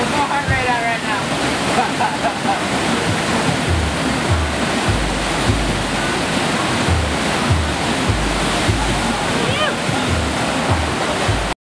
We're going hard right out right now.